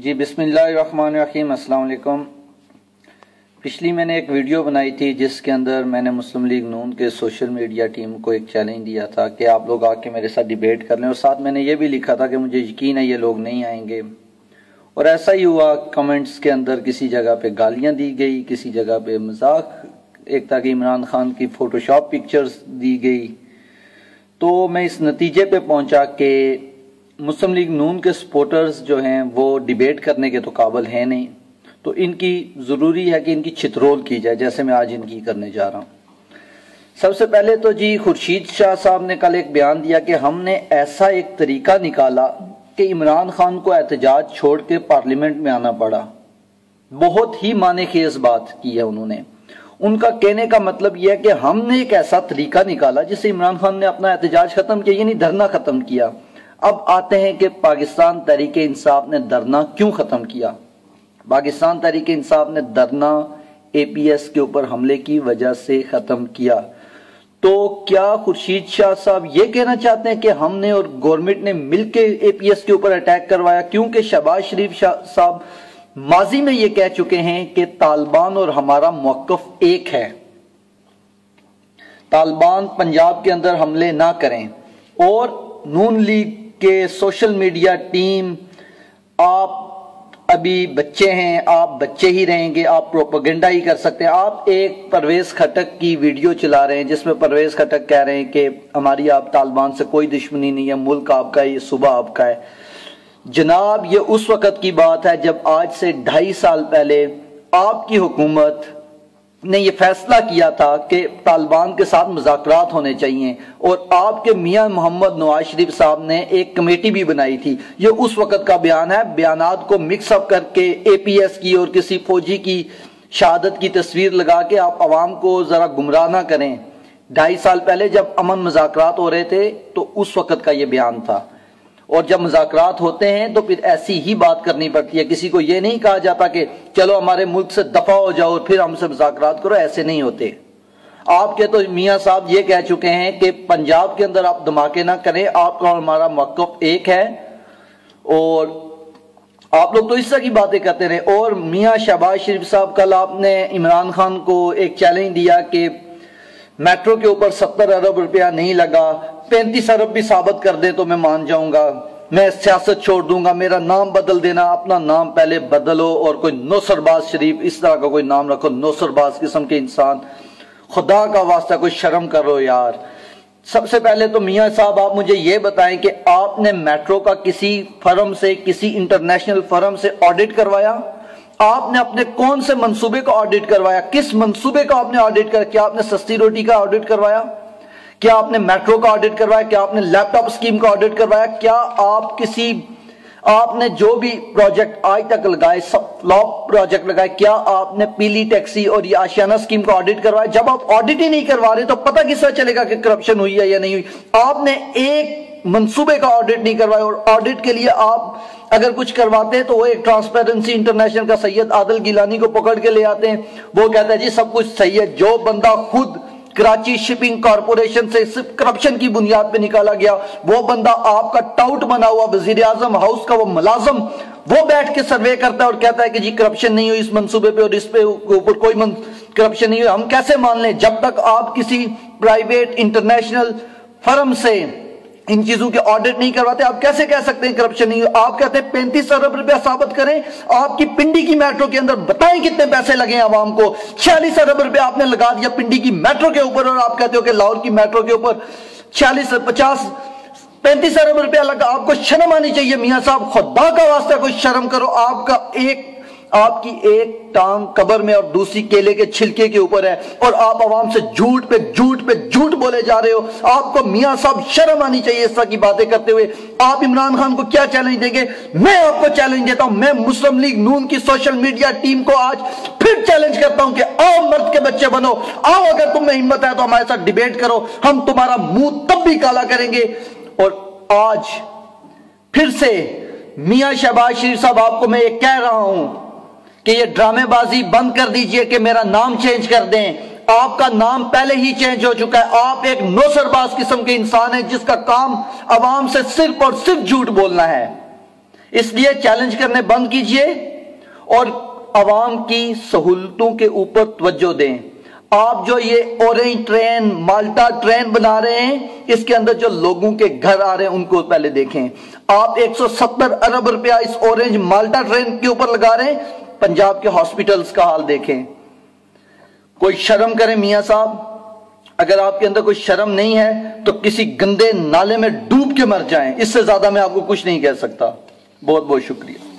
जी अस्सलाम वालेकुम। पिछली मैंने एक वीडियो बनाई थी, जिसके अंदर मैंने मुस्लिम लीग नून के सोशल मीडिया टीम को एक चैलेंज दिया था कि आप लोग आके मेरे साथ डिबेट कर लें। और साथ मैंने ये भी लिखा था कि मुझे यकीन है ये लोग नहीं आएँगे। और ऐसा ही हुआ, कमेंट्स के अंदर किसी जगह पे गालियाँ दी गई, किसी जगह पे मज़ाक, एक ताकि इमरान खान की फ़ोटोशॉप पिक्चर्स दी गई। तो मैं इस नतीजे पे पहुँचा कि मुस्लिम लीग नून के सपोर्टर्स जो हैं, वो डिबेट करने के तो काबल हैं नहीं। तो इनकी ज़रूरी है कि इनकी छित्रोल की जाए, जैसे मैं आज इनकी करने जा रहा हूँ। सबसे पहले तो जी, खुर्शीद शाह साहब ने कल एक बयान दिया कि हमने ऐसा एक तरीका निकाला कि इमरान खान को एहतजाज छोड़ के पार्लियामेंट में आना पड़ा। बहुत ही माने खेज बात की है उन्होंने। उनका कहने का मतलब यह है कि हमने एक ऐसा तरीका निकाला जिससे इमरान खान ने अपना एहतजाज खत्म किया, यानी धरना खत्म किया। अब आते हैं कि पाकिस्तान तरीके इंसाफ ने धरना क्यों खत्म किया? पाकिस्तान तरीके इंसाफ ने धरना एपीएस के ऊपर हमले की वजह से खत्म किया। तो क्या खुर्शीद शाह साहब ये कहना चाहते हैं कि हमने और गवर्नमेंट ने मिलकर एपीएस के ऊपर अटैक करवाया? क्योंकि शहबाज शरीफ साहब माजी में ये कह चुके हैं कि तालिबान और हमारा मौकफ एक है। तालिबान पंजाब के अंदर हमले ना करें और नून लीग कि सोशल मीडिया टीम आप अभी बच्चे हैं, आप बच्चे ही रहेंगे, आप प्रोपोगेंडा ही कर सकते हैं। आप एक परवेज खटक की वीडियो चला रहे हैं, जिसमें परवेज खटक कह रहे हैं कि हमारी आप तालिबान से कोई दुश्मनी नहीं है, मुल्क आपका है, ये सुबह आपका है। जनाब, ये उस वक्त की बात है जब आज से ढाई साल पहले आपकी हुकूमत ने यह फैसला किया था कि तालिबान के साथ मुजाकरात होने चाहिए और आपके मियाँ मोहम्मद नवाज़ शरीफ साहब ने एक कमेटी भी बनाई थी। ये उस वक्त का बयान है। बयान को मिक्सअप करके ए पी एस की और किसी फौजी की शहादत की तस्वीर लगा के आप आवाम को जरा गुमराह ना करें। ढाई साल पहले जब अमन मुजाकरात हो रहे थे तो उस वक्त का ये बयान था। और जब मुजाकरात होते हैं तो फिर ऐसी ही बात करनी पड़ती है। किसी को यह नहीं कहा जाता कि चलो हमारे मुल्क से दफ़ा हो जाओ और फिर हमसे मुजाकरात करो, ऐसे नहीं होते। आपके तो मियाँ साहब ये कह चुके हैं कि पंजाब के अंदर आप धमाके ना करें, आपका और हमारा मौकफ एक है। और आप लोग तो इस तरह की बातें करते रहे। और मियाँ शहबाज शरीफ साहब, कल आपने इमरान खान को एक चैलेंज दिया कि मेट्रो के ऊपर सत्तर अरब रुपया नहीं लगा, पैंतीस अरब भी साबित कर दे तो मैं मान जाऊँगा। मैं सियासत छोड़ दूँगा, मेरा नाम बदल देना, अपना नाम पहले बदलो और कोई नौसरबाज शरीफ, इस तरह का कोई नाम रखो, नौसरबाज किस्म के इंसान। खुदा का वास्ता कोई शर्म करो यार। सबसे पहले तो मियाँ साहब, आप मुझे ये बताएँ कि आपने मेट्रो का किसी फर्म से, किसी इंटरनेशनल फर्म से ऑडिट करवाया? आपने अपने कौन से मंसूबे का ऑडिट करवाया? किस मंसूबे का आपने ऑडिट कर, क्या आपने सस्ती रोटी का ऑडिट करवाया? क्या आपने मेट्रो का ऑडिट करवाया? क्या आपने लैपटॉप स्कीम का ऑडिट करवाया? क्या आप किसी, आपने जो भी प्रोजेक्ट आज तक लगाए, सब फ्लॉप प्रोजेक्ट लगाए, क्या आपने पीली टैक्सी और ये आशियाना स्कीम का ऑडिट करवाया? जब आप ऑडिट ही नहीं करवा रहे तो पता किस तरह चलेगा कि करप्शन हुई है या नहीं हुई? आपने एक मंसूबे का ऑडिट नहीं करवाया और ऑडिट के लिए आप अगर कुछ करवाते हैं तो वो एक ट्रांसपेरेंसी इंटरनेशनल का सैयद आदल गिलानी को पकड़ के ले आते हैं। वो कहता है, जी, सब कुछ सही है। जो बंदा खुद कराची शिपिंग कॉरपोरेशन से सिर्फ़ करप्शन की बुनियाद पे निकाला गया, वो बंदा आपका टाउट बना हुआ वज़ीर आज़म हाउस का वो मुलाजम, वो बैठ के सर्वे करता है और कहता है कि, जी करप्शन नहीं हुई इस मंसूबे पे और इस पे ऊपर कोई करप्शन नहीं हुई। हम कैसे मान लें, जब तक आप किसी प्राइवेट इंटरनेशनल फर्म से इन चीज़ों के ऑडिट नहीं करवाते, आप कैसे कह सकते हैं करप्शन नहीं? आप कहते हैं पैंतीस अरब रुपया साबित करें, आपकी पिंडी की मेट्रो के अंदर बताएँ कितने पैसे लगे हैं आवाम को। छियालीस अरब रुपया आपने लगा दिया पिंडी की मेट्रो के ऊपर और आप कहते हो कि लाहौर की मेट्रो के ऊपर। छियालीस पचास, पैंतीस अरब रुपया लगा, आपको शर्म आनी चाहिए मियाँ साहब। खुदा का वास्ता कोई शर्म करो, आपका एक आपकी एक टांग कबर में और दूसरी केले के छिलके के ऊपर है और आप आवाम से झूठ पे झूठ पे झूठ बोले जा रहे हो। आपको मियाँ साहब शर्म आनी चाहिए इस तरह की बातें करते हुए। आप इमरान खान को क्या चैलेंज देंगे? मैं आपको चैलेंज देता हूँ। मैं मुस्लिम लीग नून की सोशल मीडिया टीम को आज फिर चैलेंज करता हूँ कि आओ मर्द के बच्चे बनो। आओ, अगर तुम्हें हिम्मत है तो हमारे साथ डिबेट करो। हम तुम्हारा मुँह तब भी काला करेंगे। और आज फिर से मियाँ शहबाज शरीफ साहब आपको मैं ये कह रहा हूँ कि ये ड्रामेबाजी बंद कर दीजिए कि मेरा नाम चेंज कर दें। आपका नाम पहले ही चेंज हो चुका है। आप एक नौसरबाज किस्म के इंसान हैं जिसका काम आवाम से सिर्फ़ और सिर्फ़ झूठ बोलना है। इसलिए चैलेंज करने बंद कीजिए और आवाम की सहूलतों के ऊपर तवज्जो दें। आप जो ये ऑरेंज ट्रेन, माल्टा ट्रेन बना रहे हैं, इसके अंदर जो लोगों के घर आ रहे हैं, उनको पहले देखें। आप 170 अरब रुपया इस ऑरेंज माल्टा ट्रेन के ऊपर लगा रहे हैं पंजाब के हॉस्पिटल्स का हाल देखें। कोई शर्म करें मियाँ साहब। अगर आपके अंदर कोई शर्म नहीं है तो किसी गंदे नाले में डूब के मर जाएँ। इससे ज़्यादा मैं आपको कुछ नहीं कह सकता। बहुत बहुत शुक्रिया।